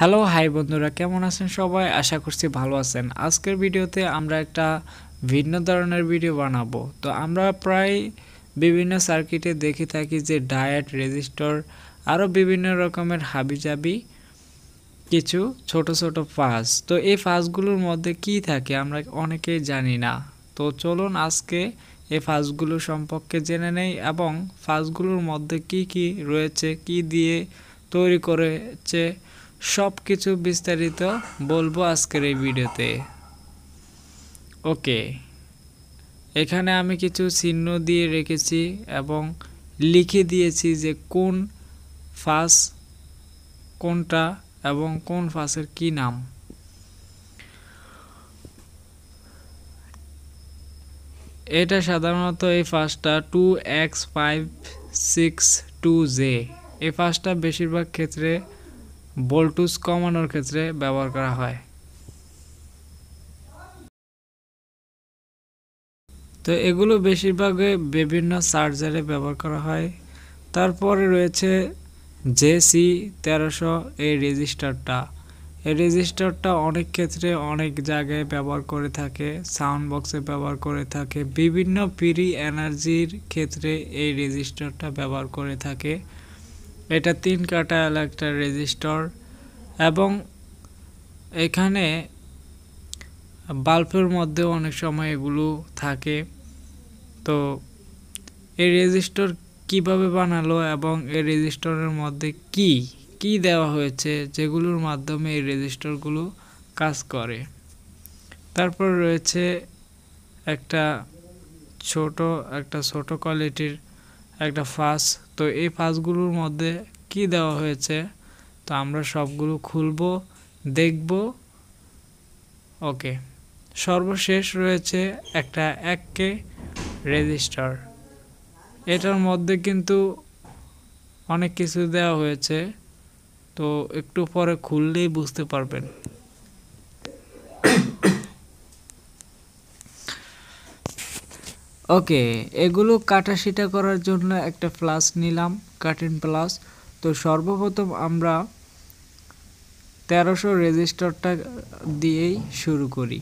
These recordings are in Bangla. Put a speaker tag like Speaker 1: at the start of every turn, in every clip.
Speaker 1: হ্যালো হাই বন্ধুরা, কেমন আছেন সবাই? আশা করছি ভালো আছেন। আজকের ভিডিওতে আমরা একটা ভিন্ন ধরনের ভিডিও বানাবো। তো আমরা প্রায় বিভিন্ন সার্কিটে দেখে থাকি যে ডায়েট রেজিস্টর আরও বিভিন্ন রকমের হাবিজাবি কিছু ছোট ছোট ফাঁস তো এই ফাঁসগুলোর মধ্যে কি থাকে আমরা অনেকেই জানি না। তো চলুন আজকে এই ফাঁসগুলো সম্পর্কে জেনে নেই এবং ফাঁসগুলোর মধ্যে কি কি রয়েছে, কি দিয়ে তৈরি করেছে সব কিছু বিস্তারিত বলব আজকের এই ভিডিওতে। ওকে, এখানে আমি কিছু চিহ্ন দিয়ে রেখেছি এবং লিখে দিয়েছি যে কোন ফাঁস কোনটা এবং কোন ফাঁসের কি নাম। এটা সাধারণত এই ফাঁসটা two X five six two J এই ফাঁসটা বেশিরভাগ ক্ষেত্রে ভোল্টেজ কমানোর ক্ষেত্রে ব্যবহার করা হয়। তো এগুলো বেশিরভাগে বিভিন্ন চার্জারে ব্যবহার করা হয়। তারপরে রয়েছে জেসি তেরোশো এই রেজিস্টারটা। এই রেজিস্টারটা অনেক ক্ষেত্রে অনেক জায়গায় ব্যবহার করে থাকে, সাউন্ড বক্সে ব্যবহার করে থাকে, বিভিন্ন ফ্রি এনার্জির ক্ষেত্রে এই রেজিস্টারটা ব্যবহার করে থাকে। এটা তিন কাটা একটা রেজিস্টর এবং এখানে বাল্বের মধ্যে অনেক সময় এগুলো থাকে। তো এই রেজিস্টর কীভাবে বানালো এবং এই রেজিস্টরের মধ্যে কি কি দেওয়া হয়েছে যেগুলোর মাধ্যমে এই রেজিস্টরগুলো কাজ করে? তারপর রয়েছে একটা ছোট একটা ছোট কোয়ালিটির একটা ফাস। তো এই ফাসগুলোর মধ্যে কি দেওয়া হয়েছে? তো আমরা সবগুলো খুলব, দেখব। ওকে। সর্বশেষ রয়েছে একটা এক কে রেজিস্টার। এটার মধ্যে কিন্তু অনেক কিছু দেওয়া হয়েছে। তো একটু পরে খুললেই বুঝতে পারবেন। ওকে, এগুলো কাটাশিটা করার জন্য একটা প্লাস নিলাম কাটিন প্লাস তো সর্বপ্রথম আমরা তেরোশো রেজিস্টারটা দিয়েই শুরু করি।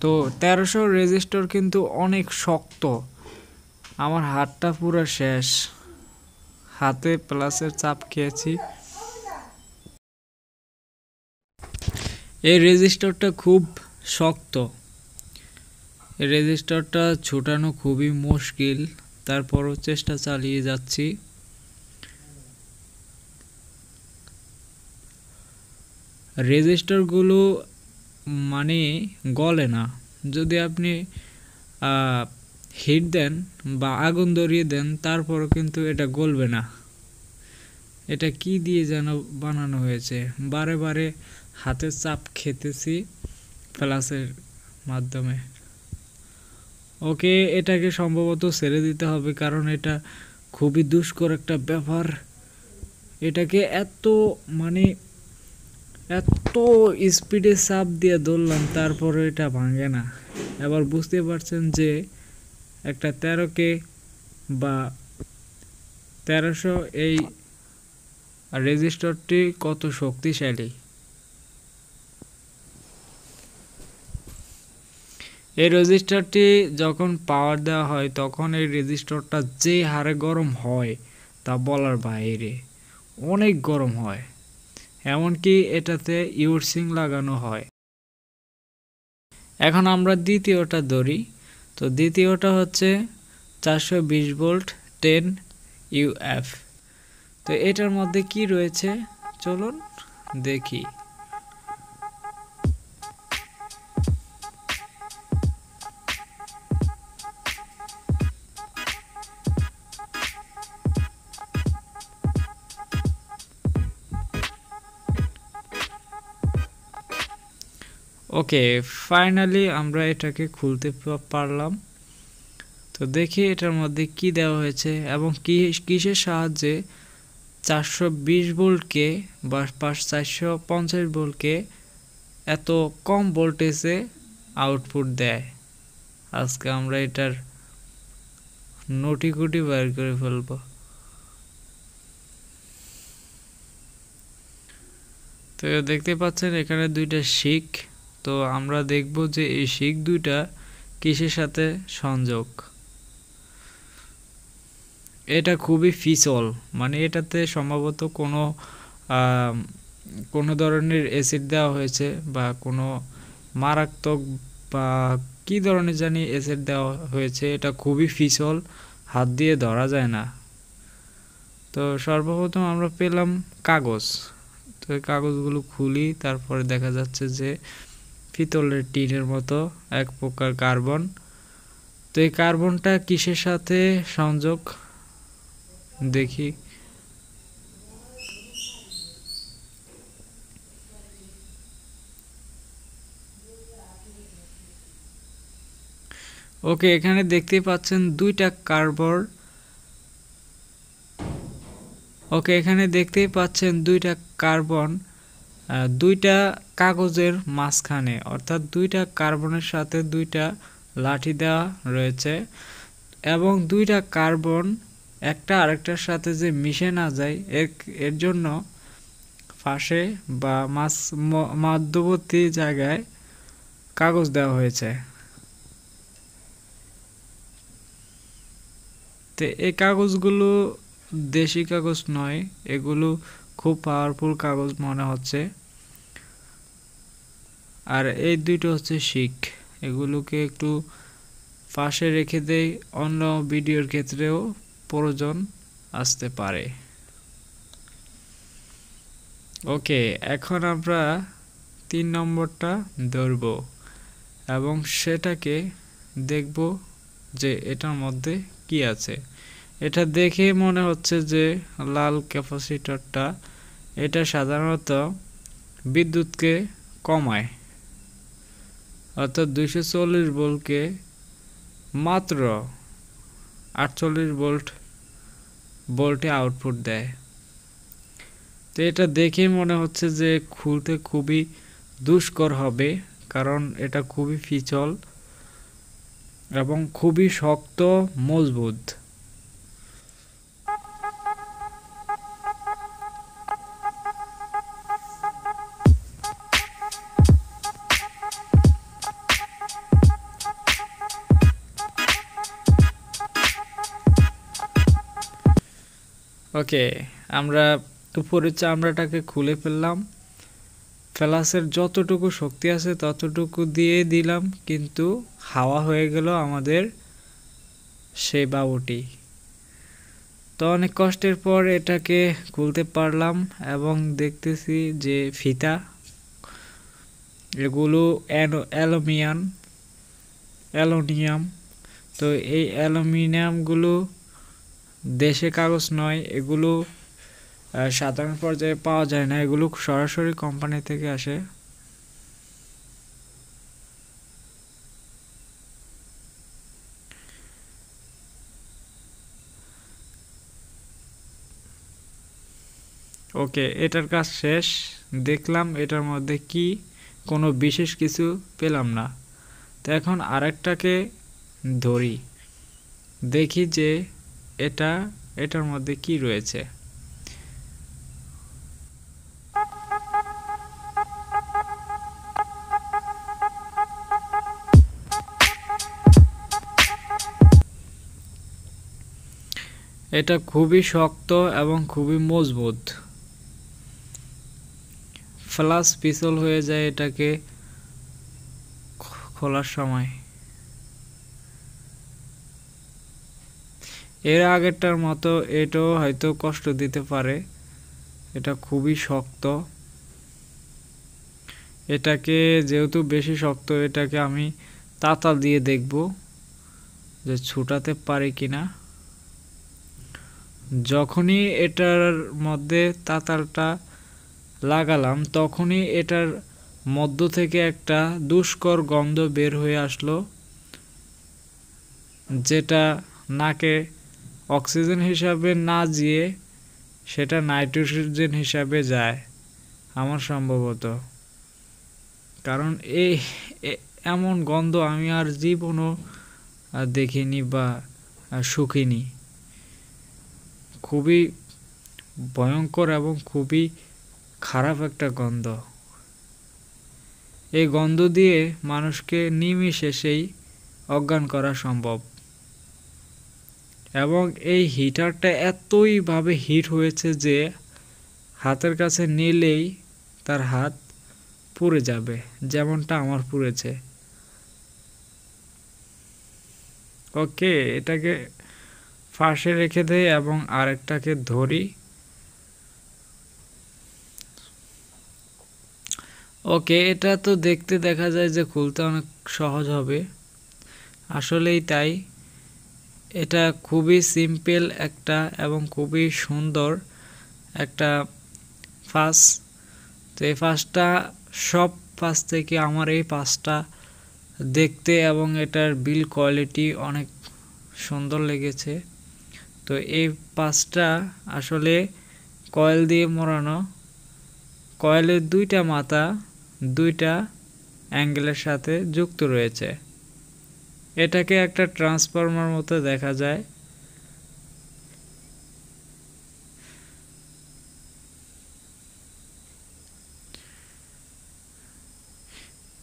Speaker 1: তো তেরোশো রেজিস্টার কিন্তু অনেক শক্ত। আমার হাতটা পুরো শেষ। হাতে প্লাসের চাপ খেয়েছি। এই রেজিস্টারটা খুব শক্ত। রেজিস্টারটা ছোটানো খুবই মুশকিল। তারপরও চেষ্টা চালিয়ে যাচ্ছি। রেজিস্টারগুলো মানে গলে না। যদি আপনি হিট দেন বা আগুন ধরিয়ে দেন, তারপরও কিন্তু এটা গলবে না। এটা কি দিয়ে যেন বানানো হয়েছে? বারে বারে হাতের চাপ খেতেছি। ফ্লাসের মাধ্যমে। ওকে, এটাকে সম্ভবত ছেড়ে দিতে হবে কারণ এটা খুবই দুষ্কর একটা ব্যাপার। এটাকে এত মানে এত স্পিডে চাপ দিয়ে ধরলাম তারপরে এটা ভাঙে না। এবার বুঝতে পারছেন যে একটা তেরোকে বা তেরোশো এই রেজিস্টারটি কত শক্তিশালী। এই রেজিস্টারটি যখন পাওয়ার দেওয়া হয়, তখন এই রেজিস্টারটা যে হারে গরম হয়, তা বলার বাইরে অনেক গরম হয়। এমনকি এটাতে ইউরসিং লাগানো হয়। এখন আমরা দ্বিতীয়টা ধরি। তো দ্বিতীয়টা হচ্ছে চারশো বিশ ভোল্ট টেন ইউএফ তো এটার মধ্যে কি রয়েছে? চলুন দেখি। ওকে ফাইনালি আমরা এটাকে খুলতে পারলাম। তো দেখি এটার মধ্যে কি দেওয়া হয়েছে এবং কি, কিসের সাহায্যে চারশো বিশ ভোল্টকে বা পাঁচ চারশো পঞ্চাশ ভোল্টকে এত কম ভোল্টেজে আউটপুট দেয়? আজকে আমরা এটার নটি কুটি বের করে ফেলব। তো দেখতে পাচ্ছেন এখানে দুইটা শিক তো আমরা দেখব যে এই শিক দুইটা কিসের সাথে সংযোগ? এটা খুবই ফিসল মানে এটাতে সম্ভবত কোনো কোনো ধরনের অ্যাসিড দেওয়া হয়েছে বা কোনো মারাত্মক বা কি ধরনের জানি অ্যাসিড দেওয়া হয়েছে, এটা খুবই ফিসল হাত দিয়ে ধরা যায় না। তো সর্বপ্রথম আমরা পেলাম কাগজ। তো কাগজগুলো খুলি, তারপরে দেখা যাচ্ছে যে পিতলের টিনের মতো এক প্রকার কার্বন। তো এই কার্বনটা কিসের সাথে সংযোগ? দেখি। ওকে, এখানে দেখতে পাচ্ছেন দুইটা কার্বন। ওকে, এখানে দেখতেই পাচ্ছেন দুইটা কার্বন। দুইটা কাগজের মাঝখানে, অর্থাৎ দুইটা কার্বনের সাথে দুইটা লাঠি দেওয়া রয়েছে এবং দুইটা কার্বন একটা আরেকটার সাথে যে মিশে না যায়, এর এর জন্য ফাঁসে বা মাছ মধ্যবর্তী জায়গায় কাগজ দেওয়া হয়েছে। তো এই কাগজগুলো দেশি কাগজ নয়, এগুলো খুব পাওয়ারফুল কাগজ মনে হচ্ছে। আর এই দুইটা হচ্ছে শিখ। এগুলোকে একটু পাশে রেখে দেই, অন্য ভিডিওর ক্ষেত্রেও প্রয়োজন আসতে পারে। ওকে, এখন আমরা তিন নম্বরটা ধরব এবং সেটাকে দেখব যে এটার মধ্যে কি আছে। এটা দেখে মনে হচ্ছে যে লাল ক্যাপাসিটরটা, এটা সাধারণত বিদ্যুৎকে কমায়। অর্থাৎ দুইশো চল্লিশ ভোল্টকে মাত্র আটচল্লিশ বোল্ট বোল্টে আউটপুট দেয়। তো এটা দেখেই মনে হচ্ছে যে খুলতে খুবই দুষ্কর হবে, কারণ এটা খুবই ফিচল এবং খুবই শক্ত, মজবুত। ওকে, আমরা উপরের চামড়াটাকে খুলে ফেললাম। ফ্লাসের যতটুকু শক্তি আছে ততটুকু দিয়ে দিলাম, কিন্তু হাওয়া হয়ে গেল আমাদের সেই বাবুটি তো অনেক কষ্টের পর এটাকে খুলতে পারলাম এবং দেখতেছি যে ফিতা, এগুলো অ্যালুমিনিয়াম অ্যালুমিনিয়াম। তো এই অ্যালুমিনিয়ামগুলো দেশে কাগজ নয়, এগুলো সাধারণ পর্যায়ে পাওয়া যায় না, এগুলো সরাসরি কোম্পানি থেকে আসে। ওকে এটার কাজ শেষ। দেখলাম এটার মধ্যে কি, কোনো বিশেষ কিছু পেলাম না। তো এখন আরেকটাকে ধরি। দেখি যে এটা, এটার মধ্যে কি রয়েছে? এটা খুবই শক্ত এবং খুবই মজবুত। ফ্লাস পিছল হয়ে যায় এটাকে খোলার সময়। এর আগেরটার মতো এটাও হয়তো কষ্ট দিতে পারে। এটা খুবই শক্ত। এটাকে যেহেতু বেশি শক্ত, এটাকে আমি তাতাল দিয়ে দেখব যে ছুটাতে পারি কিনা। যখনই এটার মধ্যে তাতালটা লাগালাম, তখনই এটার মধ্য থেকে একটা দুষ্কর গন্ধ বের হয়ে আসলো, যেটা নাকে অক্সিজেন হিসাবে না যেয়ে সেটা নাইট্রোজেন হিসাবে যায়, আমার সম্ভবত। কারণ এই এমন গন্ধ আমি আর জীবনও দেখিনি বা শুকিনি। খুবই ভয়ঙ্কর এবং খুবই খারাপ একটা গন্ধ। এই গন্ধ দিয়ে মানুষকে নিমিশেষেই অজ্ঞান করা সম্ভব। এবং এই হিটারটা এতইভাবে হিট হয়েছে যে হাতের কাছে নিলেই তার হাত পুড়ে যাবে, যেমনটা আমার পুড়েছে। ওকে এটাকে ফাঁসে রেখে দেয় এবং আরেকটাকে ধরি। ওকে এটা তো দেখতে দেখা যায় যে খুলতে অনেক সহজ হবে। আসলেই তাই। এটা খুবই সিম্পল একটা এবং খুবই সুন্দর একটা ফাঁস। তো এই ফাঁসটা সব ফাঁস থেকে আমার এই পাঁচটা দেখতে এবং এটার বিল কোয়ালিটি অনেক সুন্দর লেগেছে। তো এই পাঁচটা আসলে কয়েল দিয়ে মোড়ানো। কয়েলের দুইটা মাথা দুইটা অ্যাঙ্গেলের সাথে যুক্ত রয়েছে। এটাকে একটা ট্রান্সফর্মার মতো দেখা যায়।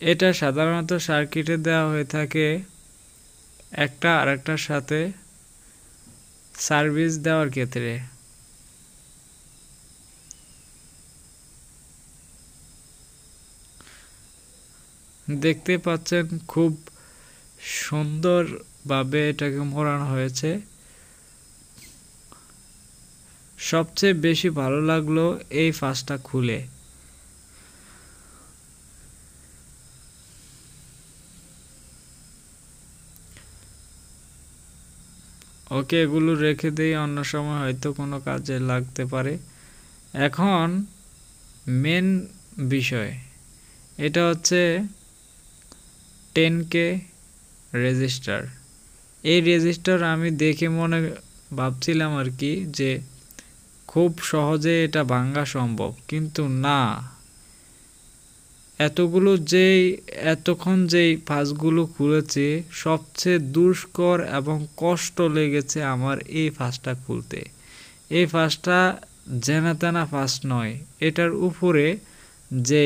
Speaker 1: এটা সাধারণত সার্কিটে দেওয়া হয়ে থাকে। একটা আরেকটার সাথে সার্ভিস দেওয়ার ক্ষেত্রে। দেখতে পাচ্ছেন খুব সুন্দরভাবে এটাকে মোড়ানো হয়েছে। সবচেয়ে বেশি ভালো লাগল এই ফাঁসটা খুলে। ওকে এগুলো রেখে দিই, অন্য সময় হয়তো কোনো কাজে লাগতে পারে। এখন মেন বিষয়, এটা হচ্ছে টেন কে রেজিস্টার এই রেজিস্টার আমি দেখে মনে ভাবছিলাম আর কি যে খুব সহজে এটা ভাঙ্গা সম্ভব, কিন্তু না। এতগুলো যেই, এতক্ষণ যেই ফাঁসগুলো খুলেছে, সবচেয়ে দুষ্কর এবং কষ্ট লেগেছে আমার এই ফাঁসটা খুলতে। এই ফাঁসটা জেনা তেনা ফাঁস নয়, এটার উপরে যে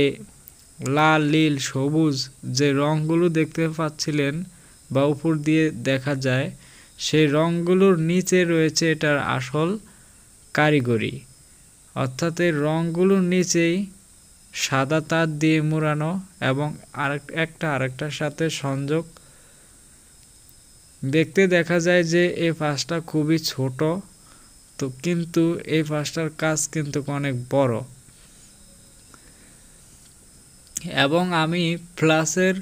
Speaker 1: লাল, নীল, সবুজ যে রঙগুলো দেখতে পাচ্ছিলেন বা উপর দিয়ে দেখা যায়, সেই রঙগুলোর নিচে রয়েছে এটার আসল কারিগরি। অর্থাৎ এই রঙগুলোর নিচেই সাদা তার দিয়ে মোড়ানো এবং একটা আরেকটার সাথে সংযোগ। দেখতে দেখা যায় যে এই পাশটা খুবই ছোট, তো কিন্তু এই পাশটার কাজ কিন্তু অনেক বড়। এবং আমি প্লাসের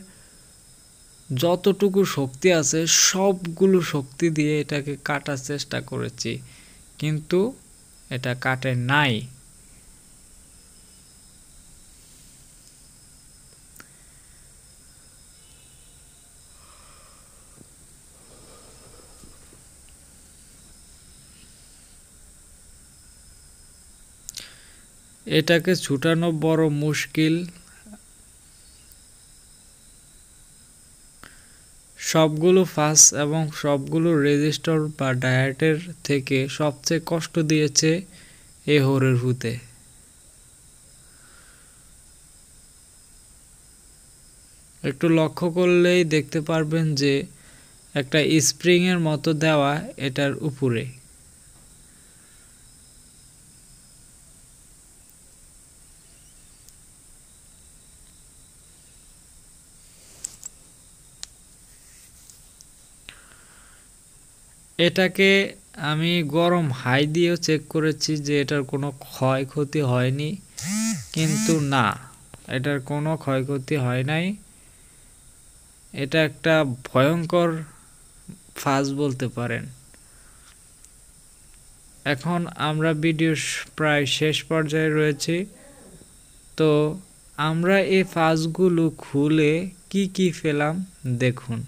Speaker 1: যতটুকু শক্তি আছে, সবগুলো শক্তি দিয়ে এটাকে কাটার চেষ্টা করেছি। কিন্তু এটা কাটে নাই। এটাকে ছুটানো বড় মুশকিল। সবগুলো ফাস এবং সবগুলো রেজিস্টার বা ডায়েটের থেকে সবচেয়ে কষ্ট দিয়েছে এ হরের হুতে একটু লক্ষ্য করলেই দেখতে পারবেন যে একটা স্প্রিংয়ের মতো দেওয়া এটার উপরে। এটাকে আমি গরম হাই দিয়েও চেক করেছি যে এটার কোনো ক্ষয়ক্ষতি হয়নি। কিন্তু না, এটার কোনো ক্ষয়ক্ষতি হয় নাই। এটা একটা ভয়ঙ্কর ফাজ বলতে পারেন। এখন আমরা ভিডিও প্রায় শেষ পর্যায়ে রয়েছি। তো আমরা এই ফাজগুলো খুলে কি কি ফেলাম দেখুন।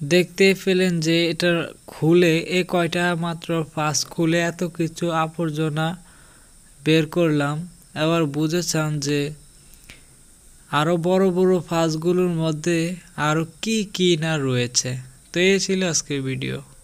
Speaker 1: দেখতে পেলেন যে এটা খুলে, এ কয়টা মাত্র ফাঁস খুলে এত কিছু আবর্জনা বের করলাম। এবার বুঝেছেন যে আরও বড় বড় ফাঁসগুলোর মধ্যে আরও কি কি না রয়েছে। তো এই ছিল আজকের ভিডিও।